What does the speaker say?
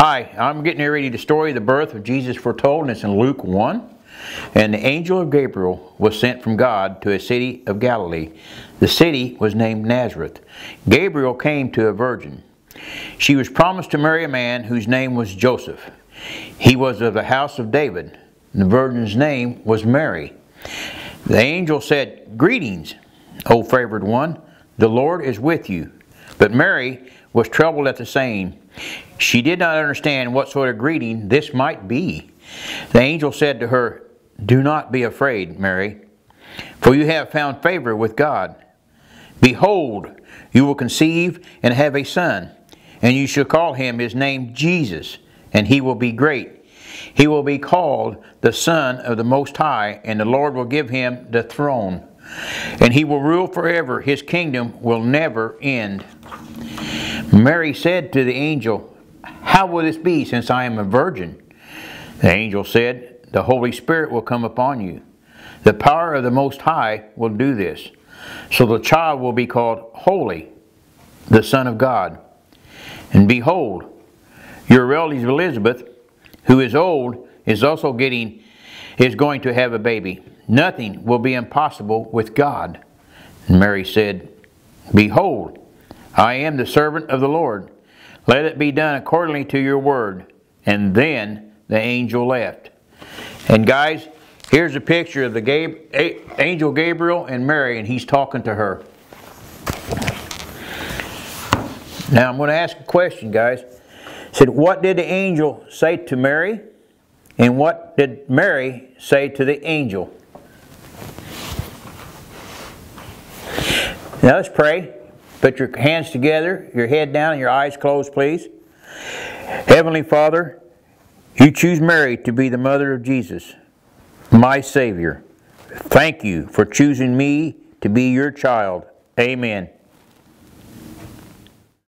Hi, I'm getting ready to story the birth of Jesus foretold, and it's in Luke 1. And the angel of Gabriel was sent from God to a city of Galilee. The city was named Nazareth. Gabriel came to a virgin. She was promised to marry a man whose name was Joseph. He was of the house of David. The virgin's name was Mary. The angel said, Greetings, O favored one, the Lord is with you. But Mary was troubled at the saying. She did not understand what sort of greeting this might be. The angel said to her, Do not be afraid, Mary, for you have found favor with God. Behold, you will conceive and have a son, and you shall call him his name Jesus, and he will be great. He will be called the Son of the Most High, and the Lord will give him the throne. And he will rule forever. His kingdom will never end. Mary said to the angel, How will this be since I am a virgin? The angel said, The Holy Spirit will come upon you. The power of the Most High will do this. So the child will be called Holy, the Son of God. And behold, your relative Elizabeth, who is old, is also getting, is going to have a baby. Nothing will be impossible with God. And Mary said, Behold, I am the servant of the Lord. Let it be done accordingly to your word. And then the angel left. And guys, here's a picture of the Gab angel Gabriel and Mary, and he's talking to her. Now I'm going to ask a question, guys. said, what did the angel say to Mary? And what did Mary say to the angel? Now let's pray. Put your hands together, your head down, and your eyes closed, please. Heavenly Father, you choose Mary to be the mother of Jesus, my Savior. Thank you for choosing me to be your child. Amen.